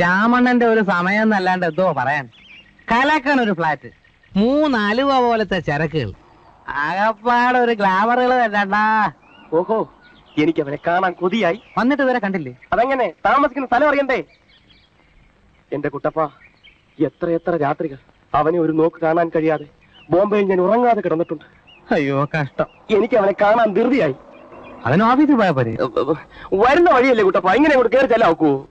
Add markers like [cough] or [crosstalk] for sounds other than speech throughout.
ശ്യാമണ്ണന്റെ ഒരു സമയം എന്നല്ലാണ്ട് എന്തോ പറയാൻ. കലാക്കാൻ ഒരു ഫ്ലാറ്റ്. മൂന്നാലുവ പോലത്തെ ചരക്കുകൾ. ആകപ്പാട് ഒരു ഗ്ലാമറുകൾ വരണ്ടാ ഓഹോ എനിക്ക് അവനെ കാണാൻ കൊതിയായി. വന്നിട്ട് വരെ കണ്ടില്ലേ? അതെങ്ങനെ താമസിക്കുന്ന സ്ഥലം അറിയണ്ടേ? എന്റെ കുട്ടപ്പ എത്ര എത്ര രാത്രികൾ അവനെ ഒരു നോക്ക് കാണാൻ കഴിയാതെ ബോംബെയിൽ ഞാൻ ഉറങ്ങാതെ കിടന്നിട്ടുണ്ട്. അയ്യോ കഷ്ടം. എനിക്ക് അവനെ കാണാൻ ധൃതിയായി. അവൻ ഓഫീസിൽ പോയാ പോരെ? വരുന്ന വഴിയല്ലേ കുട്ടപ്പ ഇങ്ങനെ അങ്ങോട്ട് കയറി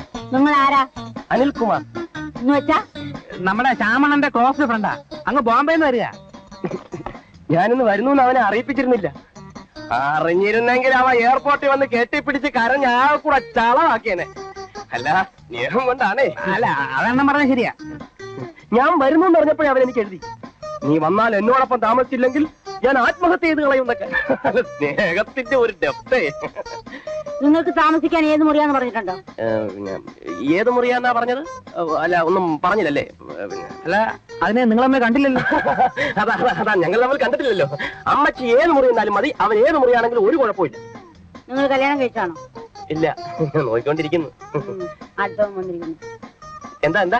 നിങ്ങൾ ആരാ അനിൽകുമാർ. എന്ന് വെച്ചാ? നമ്മുടെ ശ്യാമണന്റെ ക്ലോസ് ഫ്രണ്ടാ. അങ്ങ് ബോംബെന്ന് വരിക. ഞാനിന്ന് വരുന്നു എന്ന് അവനെ അറിയിപ്പിച്ചിരുന്നില്ല. അറിഞ്ഞിരുന്നെങ്കിൽ അവ എയർപോർട്ടിൽ വന്ന് കെട്ടിപ്പിടിച്ച് കരഞ്ഞ ആ കൂടെ ചളമാക്കിയനെ അല്ല നേഹം കൊണ്ടാണേ. അല്ല അതെണ്ണം പറഞ്ഞ ശരിയാ. ഞാൻ വരുന്നു എന്ന് പറഞ്ഞപ്പോഴേ അവൻ എനിക്ക് എഴുതി. നീ വന്നാൽ എന്നോടൊപ്പം താമസിച്ചില്ലെങ്കിൽ ഞാൻ ആത്മഹത്യ ചെയ്ത് കളയുന്നൊക്കെ. സ്നേഹത്തിന്റെ ഒരു ഡെപ്തേ. നിങ്ങൾക്ക് താമസിക്കാൻ ഏത് മുറിയാന്ന് പറഞ്ഞിട്ടുണ്ടോ? ഏത് മുറിയാന്നാ പറഞ്ഞത്? അല്ല ഒന്നും പറഞ്ഞില്ലല്ലേ? അല്ല അതിനെ നിങ്ങളമ്മ കണ്ടില്ലല്ലോ. [laughs] അതാ അതാ, ഞങ്ങൾ തമ്മിൽ കണ്ടിട്ടില്ലല്ലോ. അമ്മച്ചി ഏത് മുറി എന്നാലും മതി അവൻ ഏത് മുറിയാണെങ്കിലും ഒരു കുഴപ്പമില്ല. നിങ്ങൾ കല്യാണം കഴിച്ചാണോ? ഇല്ല നോക്കിക്കൊണ്ടിരിക്കുന്നു അടുത്തവൻ വന്നിരിക്കുന്നു. എന്താ എന്താ?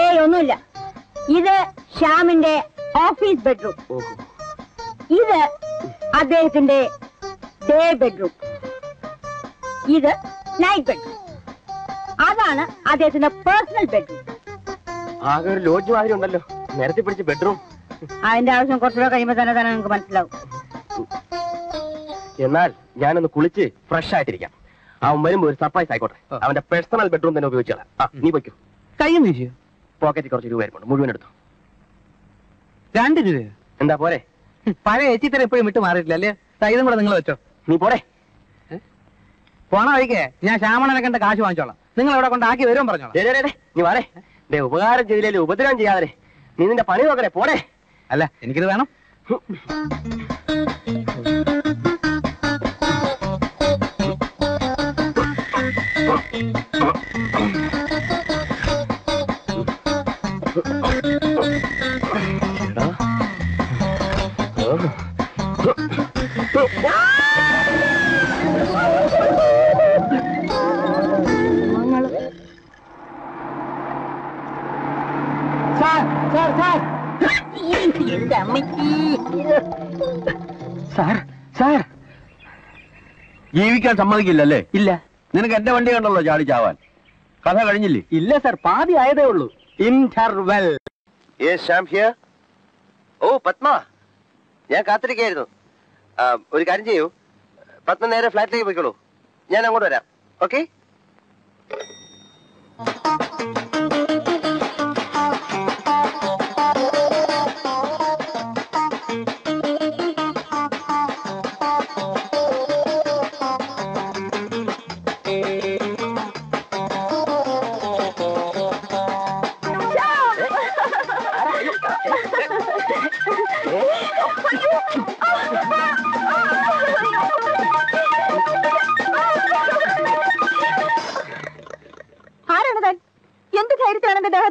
ഏയ് ഒന്നുമില്ല. ഇത് ശ്യാമിന്റെ ഓഫീസ് ബെഡ്റൂം. ഇത് അദ്ദേഹത്തിന്റെ ഡേ ബെഡ്റൂം. ഇത് നൈറ്റ് ബെഡ്റൂം. അതാണ് അദ്ദേഹത്തിന്റെ പേഴ്സണൽ ബെഡ്റൂം. ആകെ ഒരു ലോഡ്ജ് മാതിരി ഉണ്ടല്ലോ. നേരത്തെ പിടിച്ച് ബെഡ്റൂം. അതിന്റെ ആവശ്യം കുറച്ചുകൂടെ കഴിയുമ്പോ തന്നെ തന്നെ നിങ്ങൾക്ക് മനസ്സിലാവും. എന്നാൽ ഞാനൊന്ന് കുളിച്ച് ഫ്രഷ് ആയിട്ടിരിക്കാം. അവൻ വരുമ്പോ ഒരു സർപ്രൈസ് ആയിക്കോട്ടെ. അവന്റെ പേഴ്സണൽ ബെഡ്റൂം തന്നെ ഉപയോഗിച്ചോളാം. ആ, നീ വയ്ക്കൂ കയ്യും വീശിയോ? പോക്കറ്റിൽ കുറച്ച് രൂപ വരുമ്പോൾ മുഴുവൻ എടുത്തു. രണ്ട് രൂപയോ? എന്താ പോരെ? പഴയ ഏച്ചിത്തരം എപ്പോഴും വിട്ടു മാറിയിട്ടില്ല അല്ലേ? ഇതും കൂടെ നിങ്ങൾ വെച്ചോ. നീ പോടേ പോണ വഴിക്കേ ഞാൻ ശ്യാമണനെ കണ്ട കാശ് വാങ്ങിച്ചോളാം. നിങ്ങൾ ഇവിടെ കൊണ്ടാക്കി വരും പറഞ്ഞോളാം. നീ വാടേ ദേ ഉപകാരം ചെയ്തില്ലേ ഉപദ്രവം ചെയ്യാതെ നീ നിന്റെ പണി നോക്കണേ പോടെ. അല്ല എനിക്കിത് വേണം. Sir [laughs] sir sir. ജീവിക്കാൻ സമ്മതിക്കില്ലല്ലേ? ഇല്ല. നിനക്ക് എന്റെ വണ്ടി കണ്ടല്ലോ ചാടി ചാവാൻ. കഥ കഴിഞ്ഞില്ലേ? ഇല്ല സാർ. പാതി ആയതേ ഉള്ളൂ. ഇന്റർവെൽ ശ്യാം ഹിയർ ഓ പത്മ ഞാൻ കാത്തിരിക്കായിരുന്നു ഒരു കാര്യം ചെയ്യൂ. പത്മ നേരെ ഫ്ലാറ്റിലേക്ക് പോയിക്കോളൂ. ഞാൻ അങ്ങോട്ട് വരാം. ഓക്കെ? ആരാണ്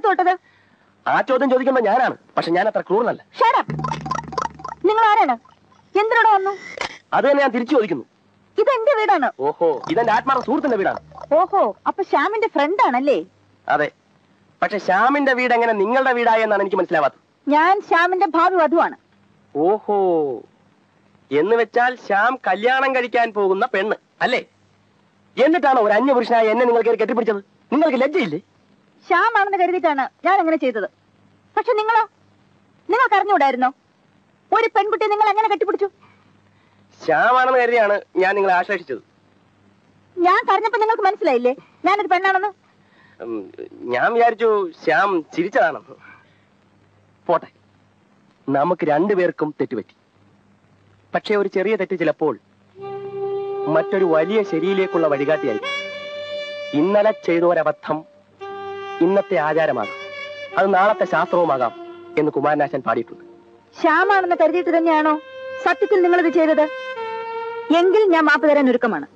തൊട്ടത് ആ ചോദ്യം ചോദിക്കുമ്പോ ഞാനാണ്. പക്ഷെ ഞാൻ അത്ര ക്രൂരനല്ല നിങ്ങൾ ആരാണ് എന്തിനോട് വന്നു? അത് തന്നെ ഞാൻ തിരിച്ചു ചോദിക്കുന്നു. ഇത് എന്റെ വീടാണ്. ഓഹോ ഇതെന്റെ ആത്മാർത്ഥ സുഹൃത്തിന്റെ വീടാണ്. ഓഹോ അപ്പൊ ശ്യാമിന്റെ ഫ്രണ്ട് ആണല്ലേ അതെ. പക്ഷെ ശ്യാമിന്റെ വീട് എങ്ങനെ നിങ്ങളുടെ വീടായെന്നാണ് എനിക്ക് മനസ്സിലാവാത്തത്. ഞാൻ ശ്യാമിന്റെ ഭാവി വധുവാണ്. ഓഹോ. എന്ന് വെച്ചാൽ ശ്യാം കല്യാണം കഴിക്കാൻ പോകുന്ന പെണ്ണ് അല്ലേ? എന്നിട്ടാണോ ഒരു അന്യപുരുഷനായ എന്നെ നിങ്ങൾ കയറി കെട്ടിപ്പിടിച്ചത്? നിങ്ങൾക്ക് ലജ്ജയില്ലേ? ശ്യാം ആണെന്ന് കരുതിയിട്ടാണ് ഞാൻ അങ്ങനെ ചെയ്തത്. പക്ഷെ നിങ്ങളോ? നിങ്ങൾക്ക് അറിഞ്ഞുകൂടായിരുന്നോ? ഒരു പെൺകുട്ടി നിങ്ങൾ എങ്ങനെ കെട്ടിപ്പിടിച്ചു? ശ്യാമാണെന്ന് കരുതിയാണ് ഞാൻ നിങ്ങളെ ആശ്ലേഷിച്ചത്. ഞാൻ പറഞ്ഞപ്പോ നിങ്ങൾക്ക് മനസ്സിലായില്ലേ? ഞാനൊരു പെണ്ണാണെന്ന്. ഞാൻ വിചാരിച്ചു ശ്യാം ചിരിച്ചതാണെന്ന് പോട്ടെ നമുക്ക് രണ്ടുപേർക്കും തെറ്റുപറ്റി. പക്ഷേ ഒരു ചെറിയ തെറ്റ് ചിലപ്പോൾ മറ്റൊരു വലിയ ശരിയിലേക്കുള്ള വഴികാട്ടിയായി ഇന്നലെ ചെയ്ത ഒരബദ്ധം ഇന്നത്തെ ആചാരമാകാം. അത് നാളത്തെ ശാസ്ത്രവുമാകാം എന്ന് കുമാരനാശൻ പാടിയിട്ടുണ്ട്. ശ്യാമാണെന്ന് കരുതിയിട്ട് തന്നെയാണോ സത്യത്തിൽ ഇത് ചെയ്തത്? എങ്കിൽ ഞാൻ മാപ്പ് തരാൻ ഒരുക്കമാണ്.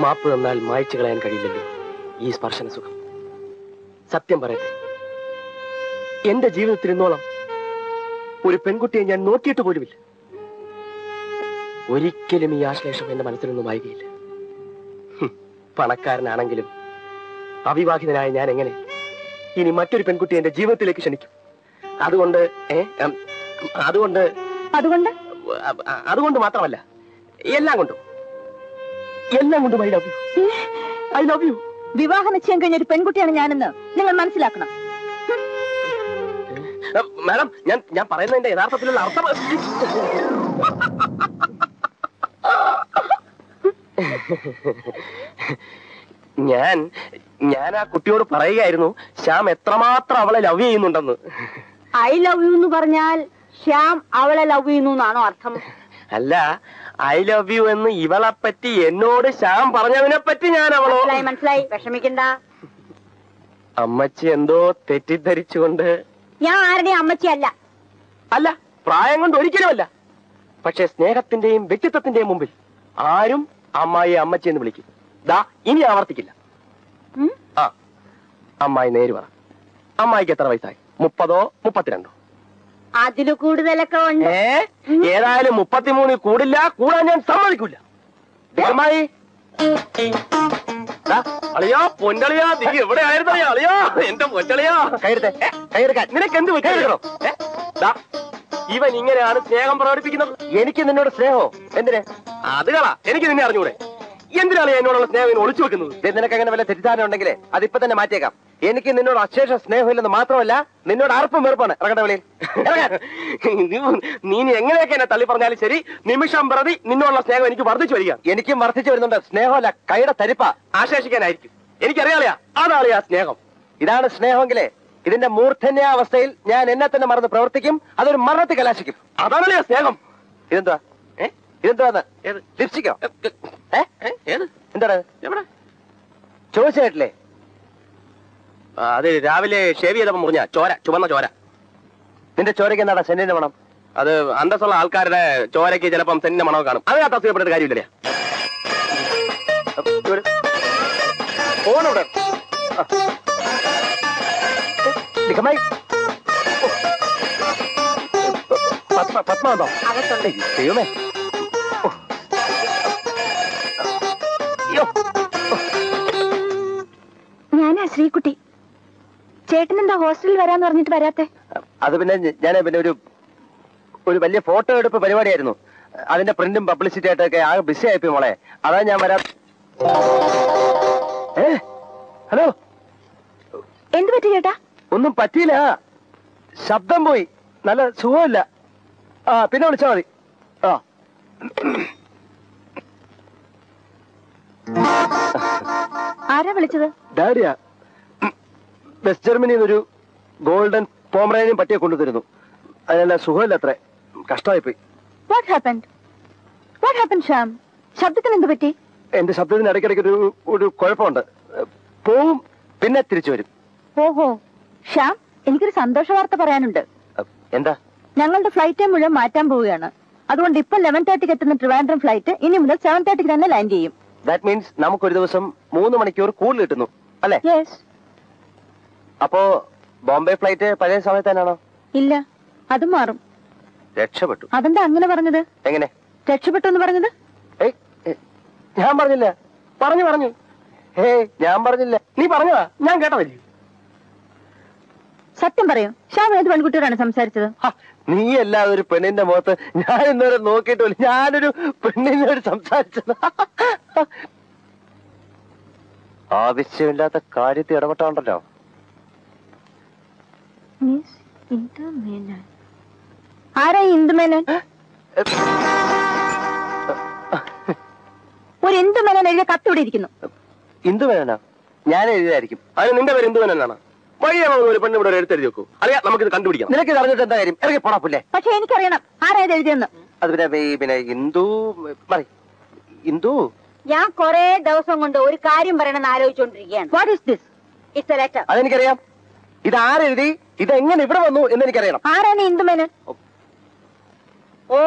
മാപ്പ് തന്നാൽ മായ്ച്ചു കളയാൻ കഴിയില്ലല്ലോ. ഈ സ്പർശന സുഖം. സത്യം പറയട്ടെ. എന്റെ ജീവിതത്തിൽ ഇന്നോളം ഒരു പെൺകുട്ടിയെ ഞാൻ നോക്കിയിട്ട് പോലുമില്ല. ഒരിക്കലും ഈ ആശ്ലേഷം എന്റെ മനസ്സിൽ നിന്നും വായുകയില്ല പണക്കാരനാണെങ്കിലും അവിവാഹിതനായ ഞാൻ എങ്ങനെ? ഇനി മറ്റൊരു പെൺകുട്ടി എന്റെ ജീവിതത്തിലേക്ക് ക്ഷണിക്കും. അതുകൊണ്ട് അതുകൊണ്ട് അതുകൊണ്ട്? അതുകൊണ്ട് മാത്രമല്ല എല്ലാം കൊണ്ടും. എല്ലാം കൊണ്ടും I love you. I love you. വിവാഹ നിശ്ചയം കഴിഞ്ഞ ഒരു പെൺകുട്ടിയാണ് ഞാനെന്ന് നിങ്ങൾ മനസ്സിലാക്കണം. മാഡം ഞാൻ ഞാൻ പറയുന്നതിന്റെ യഥാർത്ഥത്തിലുള്ള അർത്ഥം ഞാൻ ഞാൻ ആ കുട്ടിയോട് പറയുകയായിരുന്നു ശ്യാം എത്രമാത്രം അവളെ ലവ് ചെയ്യുന്നുണ്ടെന്ന്. ഐ ലവ് യു എന്ന് പറഞ്ഞാൽ ശ്യാം അവളെ ലവ് ചെയ്യുന്നു എന്നാണോ അർത്ഥം? അല്ല ഐ ലവ് യു എന്ന് ഇവളെ പറ്റി എന്നോട് ശ്യാം പറഞ്ഞതിനെ പറ്റി ഞാൻ അവളോ? മനസ്സിലായി വിഷമിക്കണ്ട. അമ്മച്ചി എന്തോ തെറ്റിദ്ധരിച്ചുകൊണ്ട്. ഞാൻ ആരുടെയും അമ്മച്ചിയല്ല അല്ല പ്രായം കൊണ്ട് ഒരിക്കലുമല്ല. പക്ഷെ സ്നേഹത്തിന്റെയും വ്യക്തിത്വത്തിന്റെയും മുമ്പിൽ ആരും അമ്മായി അമ്മച്ചി എന്ന് വിളിക്കും. ദാ ഇനി ആവർത്തിക്കില്ല? ആ അമ്മായി നേര് പറ. അമ്മായിക്ക് എത്ര വയസ്സായി? മുപ്പതോ മുപ്പത്തിരണ്ടോ? അതിൽ കൂടുതലൊക്കെ ഉണ്ട്. ഏ? ഏതായാലും മുപ്പത്തിമൂന്നിൽ കൂടില്ല കൂടാൻ ഞാൻ സമ്മതിക്കൂല. അമ്മായി. അളിയാ പൊന്നളിയാ നീ എവിടെ ആയിരുന്നു അളിയാ? എന്റെ പൊന്നളിയാ. കയറുത്തെ കയറുക്കാൻ നിനക്ക് എന്ത് പറ്റിയോ ഇവൻ ഇങ്ങനെയാണ് സ്നേഹം പ്രകടിപ്പിക്കുന്നത്. എനിക്ക് നിന്നോട് സ്നേഹോ എന്തിനെ? അത് കളാ. എനിക്ക് നിന്നെ അറിഞ്ഞൂടെ. എന്തിനാണ് എന്നോടുള്ള സ്നേഹം ഒളിച്ചു വെക്കുന്നത്? നിനക്ക് അങ്ങനെ വല്ല തെറ്റിദ്ധാരണ ഉണ്ടെങ്കിൽ അതിപ്പോ തന്നെ മാറ്റിയേക്കാം. എനിക്ക് നിന്നോട് അശേഷം സ്നേഹമില്ലെന്ന് മാത്രമല്ല നിന്നോട് അർപ്പം വെറുപ്പാണ്. ഇറങ്ങട്ടെ വെളിയിൽ. നീ- എങ്ങനെയൊക്കെ എന്നെ തള്ളി പറഞ്ഞാലും ശരി നിമിഷം പ്രതി നിന്നോടുള്ള സ്നേഹം എനിക്ക് വർദ്ധിച്ചു വരിക. എനിക്കും വർദ്ധിച്ചു വരുന്നുണ്ട്. സ്നേഹമല്ല കൈയുടെ തരിപ്പ. ആശേഷിക്കാനായിരിക്കും എനിക്കറിയാളിയാ അതാളിയാ സ്നേഹം. ഇതാണ് സ്നേഹമെങ്കിലേ ഇതിന്റെ മൂർധന്യാവസ്ഥയിൽ ഞാൻ എന്നെ തന്നെ മറന്ന് പ്രവർത്തിക്കും അതൊരു മരണത്തെ കലാശിക്കും. അതാണല്ലേ സ്നേഹം. ഇതെന്താ ഏ ഇതെന്താ ഏത്? ലിപ്സ്റ്റിക്കോ എന്താണ് ചോദിച്ചായിട്ടില്ലേ അത് രാവിലെ ഷേവ് ചെയ്തപ്പോ മുറിഞ്ഞ ചോര ചുവന്ന ചോര. നിന്റെ ചോരയ്ക്ക് എന്താടാ സെന്റിന്റെ മണം? അത് അന്തസ്സുള്ള ആൾക്കാരുടെ ചോരയ്ക്ക് ചിലപ്പം സെന്റിന്റെ മണം കാണും. അതിനകത്ത് അസുഖപ്പെട്ട കാര്യമില്ലേ ഫോണിവിടെ നിഖമായി പത്മ പത്മ ഉണ്ടോ? ദൈവമേ. എന്താ ഹോസ്റ്റലിൽ വരാന്ന് പറഞ്ഞിട്ട് വരാത്തെ? അത് പിന്നെ ഞാൻ പിന്നെ ഒരു ഒരു വലിയ ഫോട്ടോ എടുപ്പ് പരിപാടിയായിരുന്നു. അതിന്റെ പ്രിന്റും പബ്ലിസിറ്റി ആയിട്ടൊക്കെ ആകെ ബിസി ആയിപ്പോ മോളെ. അതാ ഞാൻ വരാ ഏ? ഹലോ? എന്ത് പറ്റി ചേട്ടാ? ഒന്നും പറ്റിയില്ല. ശബ്ദം പോയി. നല്ല സുഖമില്ല. ആ പിന്നെ വിളിച്ചാ മതി. ആ. ആരാ വിളിച്ചത്? ഡാരിയ വെസ്റ്റ് ജർമ്മനിയിൽ ഒരു ഗോൾഡൻ പോമറേനും പട്ടിയെ കൊണ്ടുതരുന്നു. അതിനെല്ലാം സുഖമില്ല അത്രേ. കഷ്ടമായിപ്പോയി. What happened what happen Shyam ശബ്ദത്തിന് എന്ത് പറ്റി? എന്റെ ശബ്ദത്തിന് ഇടയ്ക്കിടയ്ക്ക് ഒരു ഒരു കുഴപ്പമുണ്ട്. പോവും പിന്നെ തിരിച്ചു വരും. ഓഹോ. ശ്യാം എനിക്കൊരു സന്തോഷ വാർത്ത പറയാനുണ്ട്. എന്താ? ഞങ്ങളുടെ ഫ്ലൈറ്റ് ടൈം മുഴുവൻ മാറ്റാൻ പോവുകയാണ്. അതുകൊണ്ട് ഇപ്പൊ ലെവൻ തേർട്ടിക്ക് എത്തുന്ന ട്രിവാൻഡ്രം ഫ്ലൈറ്റ് ഇനി മുതൽ സെവൻ തേർട്ടിക്ക് തന്നെ ലാൻഡ് ചെയ്യും. ദാറ്റ് മീൻസ് നമുക്കൊരു ദിവസം മൂന്ന് മണിക്കൂർ കൂടുതൽ കിട്ടുന്നു. അല്ലേ? അപ്പോ ബോംബെ ഫ്ലൈറ്റ് പഴയ സമയത്ത് തന്നെയാണോ? ഇല്ല അത് മാറും. രക്ഷപ്പെട്ടു. അതെന്താ അങ്ങനെ പറഞ്ഞത്? എങ്ങനെ? രക്ഷപ്പെട്ടു എന്ന് പറഞ്ഞത്? ഞാൻ പറഞ്ഞില്ല. പറഞ്ഞു പറഞ്ഞു. ഹേ ഞാൻ പറഞ്ഞില്ല. നീ പറഞ്ഞതാ? ഞാൻ കേട്ടതല്ലേ? സത്യം പറയൂ. ശ്യാം ഏത് പെൺകുട്ടിയോടാണ് സംസാരിച്ചത്? നീ എല്ലാ ഒരു പെണ്ണിന്റെ മുഖത്ത്. ഞാൻ ഇന്നേരം നോക്കിയിട്ടില്ല ഞാനൊരു പെണ്ണിനോട് സംസാരിച്ചത്. ആവശ്യമില്ലാത്ത കാര്യത്തിൽ ഇടപെട്ടാണ്ടല്ലോ. മിസ് ഇന്ദു മേനോൻ ആരാ ഈ ഇന്ദു മേനോൻ ഒരു ഇന്ദു മേനോൻ എഴുതിയ കത്ത് ഇവിടെ ഇരിക്കുന്നു. ഇന്ദു ഞാൻ എഴുതിയതായിരിക്കും. അതിന് നിന്റെ പേര് ഇന്ദു ഒരു പെണ്ണ് ഇവിടെ ഒരു എഴുത്തെഴുതി വെക്കൂ. അറിയാം നമുക്കിത് കണ്ടുപിടിക്കാം. നിനക്ക് ഇത് അറിഞ്ഞിട്ട് എന്താ കാര്യം? ഇറങ്ങി പോടാ പുല്ലേ. പക്ഷെ എനിക്കറിയണം. ആരാ ഇത് എഴുതിയെന്ന് അത് പിന്നെ ഈ പിന്നെ ഇന്ദു മറി ഇന്ദു? ഞാൻ കൊറേ ദിവസം കൊണ്ട് ഒരു കാര്യം പറയണമെന്ന് ആലോചിച്ചോണ്ടിരിക്കുകയാണ്. What is this it's a letter അതെനിക്കറിയാം. ഇത് ആരെഴുതി ഇത് എങ്ങനെ ഇവിടെ വന്നു എന്ന് എനിക്കറിയണം. ആരാണ് ഇന്ദു മേനോൻ? ഓ.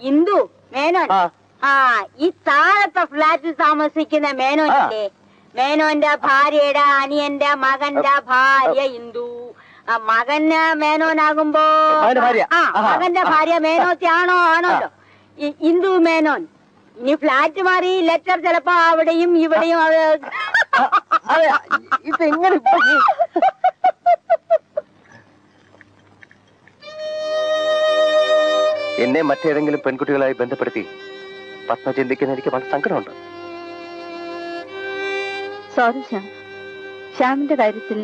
ഇന്ദു മേനോൻ. ആ. ഈ താഴത്തെ ഫ്ലാറ്റിൽ താമസിക്കുന്ന മേനോനില്ലേ? മേനോന്റെ ഭാര്യയുടെ അനിയന്റെ മകന്റെ ഭാര്യ ഇന്ദു. ആ, മകന് മേനോനാകുമ്പോ മകന്റെ ഭാര്യ. ആ. മകന്റെ ഭാര്യ മേനോത്തി ആണോ ആണോല്ലോ ഇന്ദു മേനോൻ. ഇനി ഫ്ലാറ്റ് മാറി ലെറ്റർ ചിലപ്പോ അവിടെയും ഇവിടെയും അത് ഇത് എങ്ങനെ ഇപ്പൊ ഈ- എന്നെ മറ്റേതെങ്കിലും പെൺകുട്ടികളായി ബന്ധപ്പെടുത്തി പത്മ ചിന്തിക്കുന്ന എനിക്ക് വളരെ സങ്കടമുണ്ട്. സോറി ശ്യാം. ശ്യാമിന്റെ കാര്യത്തിൽ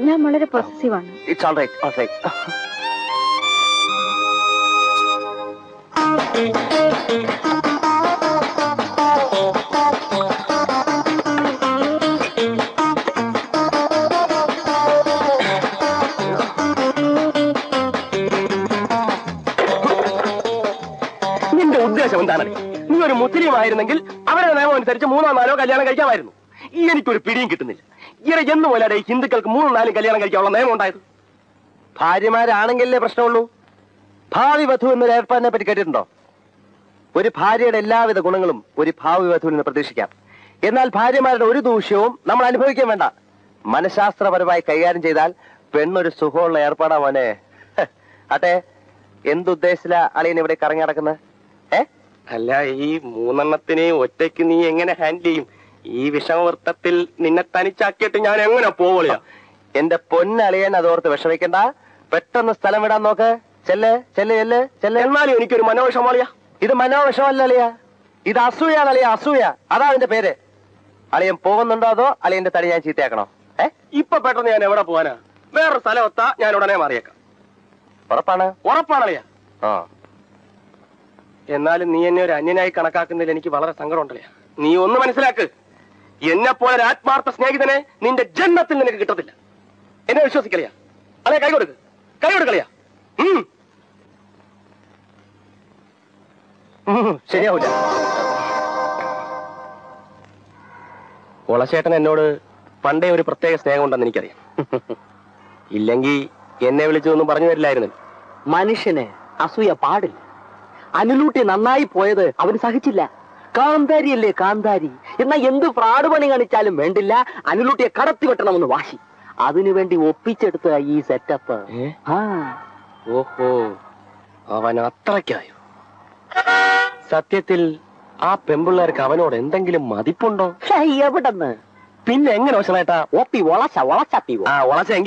ഞാൻ വളരെ പൊസസീവാണ് it's all right all right ഉദ്ദേശം എന്താണ് നീ ഒരു മുസ്ലിം ആയിരുന്നെങ്കിൽ അവരുടെ നിയമം അനുസരിച്ച് മൂന്നോ നാലോ കല്യാണം കഴിക്കാമായിരുന്നു. എനിക്കൊരു പിടിയും കിട്ടുന്നില്ല. ഈയിടെ എന്ന് പോലെ ഈ ഹിന്ദുക്കൾക്ക് മൂന്നും നാലും കല്യാണം കഴിക്കാനുള്ള നിയമം ഉണ്ടായത്. ഭാര്യമാരാണെങ്കിലേ പ്രശ്നമുള്ളൂ? ഭാവി വധു എന്നൊരു ഏർപ്പാടിനെ പറ്റി കേട്ടിട്ടുണ്ടോ? ഒരു ഭാര്യയുടെ എല്ലാവിധ ഗുണങ്ങളും ഒരു ഭാവി വധുവിൽ നിന്ന് പ്രതീക്ഷിക്കാം. എന്നാൽ ഭാര്യമാരുടെ ഒരു ദൂഷ്യവും നമ്മൾ അനുഭവിക്കാൻ വേണ്ട. മനഃശാസ്ത്രപരമായി കൈകാര്യം ചെയ്താൽ പെണ്ണൊരു സുഖമുള്ള ഏർപ്പാടാ മോനെ. അതെ ആട്ടെ എന്തുദ്ദേശില അളിയൻ ഇവിടെ കറങ്ങി നടക്കുന്നത് അല്ല ഈ മൂന്നെണ്ണത്തിനെ ഒറ്റയ്ക്ക് നീ എങ്ങനെ ഹാൻഡിൽ ചെയ്യും? ഈ വിഷമവൃത്തത്തിൽ നിന്നെ തനിച്ചാക്കിയിട്ട് ഞാൻ എങ്ങനെ പോവളിയാ എന്റെ പൊന്നലയൻ അതോർത്ത് വിഷമിക്കണ്ട. പെട്ടെന്ന് സ്ഥലം വിടാൻ നോക്ക്. ചെല്ല് ചെല്ല് ചെല്ല് ചെല്ല്. എന്നാലും എനിക്കൊരു മനോവിഷമോളിയാ ഇത് മനോവിഷമല്ല അളിയ. ഇത് അസൂയാണ് അളിയ അസൂയ. അതാ അതിന്റെ പേര്. അളിയൻ പോകുന്നുണ്ടോ അതോ അളിയന്റെ തടി ഞാൻ ചീത്തയാക്കണോ? ഏ? ഇപ്പൊ പെട്ടെന്ന് ഞാൻ എവിടെ പോവാനാ? വേറൊരു സ്ഥലം എത്താ ഞാൻ ഉടനെ മാറിയേക്കാം. ഉറപ്പാണ്? ഉറപ്പാണ് അളിയ. ആ. എന്നാലും നീ എന്നെ ഒരു അന്യനായി കണക്കാക്കുന്നതിൽ എനിക്ക് വളരെ സങ്കടമുണ്ടല്ലേ? നീ ഒന്ന് മനസ്സിലാക്ക്. എന്നെ പോലെ ആത്മാർത്ഥ സ്നേഹിതനെ നിന്റെ ജന്മത്തിൽ നിനക്ക് കിട്ടത്തില്ല. എന്നെ വിശ്വസിക്കലയാ? അല്ലെ കൈ കൊടുക്ക്. കൈ കൊടുക്കളിയാ ശരിയാവൂല. കുളശേട്ടൻ എന്നോട് പണ്ടേ ഒരു പ്രത്യേക സ്നേഹം ഉണ്ടെന്ന് എനിക്കറിയാം. ഇല്ലെങ്കിൽ എന്നെ വിളിച്ചതൊന്നും പറഞ്ഞു തരില്ലായിരുന്നു മനുഷ്യന് അസൂയ പാടില്ല. അനുലൂട്ടി നന്നായി പോയത് അവൻ സഹിച്ചില്ല. കാന്താരി അല്ലേ കാന്താരി? എന്നാ എന്ത് ഫ്രാഡ് പണി കാണിച്ചാലും വേണ്ടില്ല. അനിലൂട്ടിയെ കടത്തി വെട്ടണമെന്ന് വാശി. അതിനു വേണ്ടി ഒപ്പിച്ചെടുത്ത ഈ സെറ്റപ്പ് ഓഹോ. അവൻ അത്രയ്ക്കായോ? സത്യത്തിൽ ആ പെമ്പിള്ളേർക്ക് അവനോട് എന്തെങ്കിലും മതിപ്പുണ്ടോ? എവിടെന്ന്? പിന്നെ എങ്ങനെ വശമായിട്ടാ ഓപ്പി വളച്ച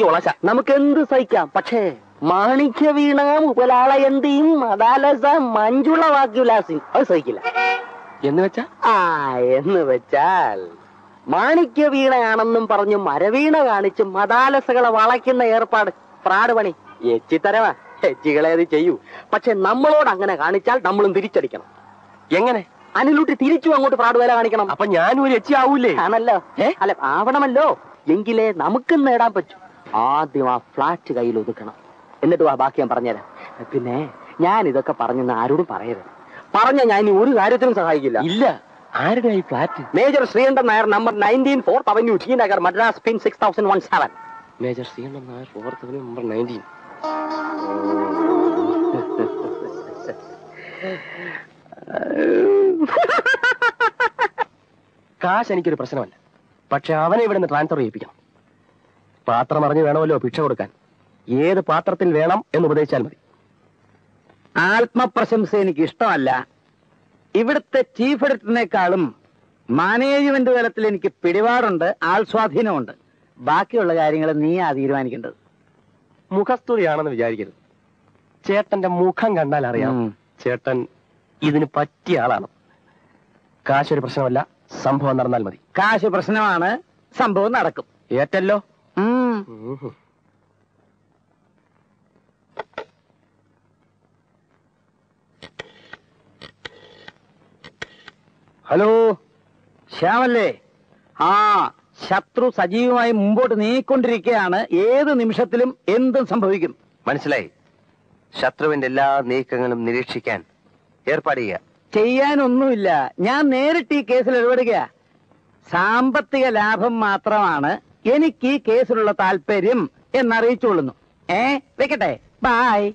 ഒളച്ച നമുക്ക് എന്ത് സഹിക്കാം? പക്ഷേ മാണിക്യ വീണ മുതലാളയന്തിയും മദാലസ മഞ്ജുള വാക്യുലാസി അത് സഹിക്കില്ല. എന്ന് വെച്ചാ? ആ എന്ന് വെച്ചാൽ മാണിക്യ വീണയാണെന്നും പറഞ്ഞു മരവീണ കാണിച്ച് മദാലസകളെ വളയ്ക്കുന്ന ഏർപ്പാട്. പ്രാട് പണി. എച്ചിത്തരവാ. എച്ചികളെ അത് ചെയ്യൂ. പക്ഷെ നമ്മളോട് അങ്ങനെ കാണിച്ചാൽ നമ്മളും തിരിച്ചടിക്കണം. എങ്ങനെ? അനിലൂട്ടി തിരിച്ചു അങ്ങോട്ട് പ്രാട് വേല കാണിക്കണം. അപ്പൊ ഞാനും ഒരു എച്ചി ആവൂലേ? ആണല്ലോ. അല്ല ആവണമല്ലോ. എങ്കിലേ നമുക്കും നേടാൻ പറ്റൂ. ആദ്യം ആ ഫ്ലാറ്റ് കയ്യിൽ ഒതുക്കണം എന്നിട്ട് വാ ബാക്കി ഞാൻ പറഞ്ഞുതരാം. പിന്നെ ഞാൻ ഇതൊക്കെ പറഞ്ഞെന്ന് ആരോടും പറയരുത്. പറഞ്ഞ ഞാൻ ഇനി ഒരു കാര്യത്തിനും സഹായിക്കില്ല. ഇല്ല. ആരുടെ ഈ flat? Major Sreekantan Nair number nineteen fourth avenue T Nagar Madras pin six thousand one seven major Sreekantan Nair fourth number nineteen. കാശ് എനിക്കൊരു പ്രശ്നമല്ല. പക്ഷെ അവനെ ഇവിടെ നിന്ന് ട്രാൻസ്ഫർ ചെയ്യിപ്പിക്കണം. പാത്രം അറിഞ്ഞ് വേണമല്ലോ ഭിക്ഷ കൊടുക്കാൻ. ഏത് പാത്രത്തിൽ വേണം എന്ന് ഉപദേശിച്ചാൽ മതി. ആത്മപ്രശംസ എനിക്ക് ഇഷ്ടമല്ല. ഇവിടുത്തെ ചീഫ് എഡിറ്ററിനേക്കാളും മാനേജ്മെന്റ് തലത്തിൽ എനിക്ക് പിടിപാടുണ്ട് ആൾ സ്വാധീനമുണ്ട് ബാക്കിയുള്ള കാര്യങ്ങൾ നീയാ തീരുമാനിക്കേണ്ടത്. മുഖസ്തുതിയാണെന്ന് വിചാരിക്കരുത്. ചേട്ടന്റെ മുഖം കണ്ടാൽ അറിയാം. ചേട്ടൻ ഇതിന് പറ്റിയ ആളാണ്. കാശൊരു പ്രശ്നമല്ല സംഭവം നടന്നാൽ മതി. കാശ് പ്രശ്നമാണ് സംഭവം നടക്കും. ഏറ്റല്ലോ? ഹലോ? ശ്യാമല്ലേ? ആ ശത്രു സജീവമായി മുമ്പോട്ട് നീങ്ങിക്കൊണ്ടിരിക്കുകയാണ് ഏത് നിമിഷത്തിലും എന്തും സംഭവിക്കും. മനസ്സിലായി. ശത്രുവിന്റെ എല്ലാ നീക്കങ്ങളും നിരീക്ഷിക്കാൻ ഏർപ്പാട് ചെയ്യുക. ചെയ്യാനൊന്നുമില്ല. ഞാൻ നേരിട്ട് ഈ കേസിൽ ഇടപെടുക സാമ്പത്തിക ലാഭം മാത്രമാണ് എനിക്ക് ഈ കേസിലുള്ള താല്പര്യം എന്നറിയിച്ചുകൊള്ളുന്നു. ഏ വെക്കട്ടെ. ബായ്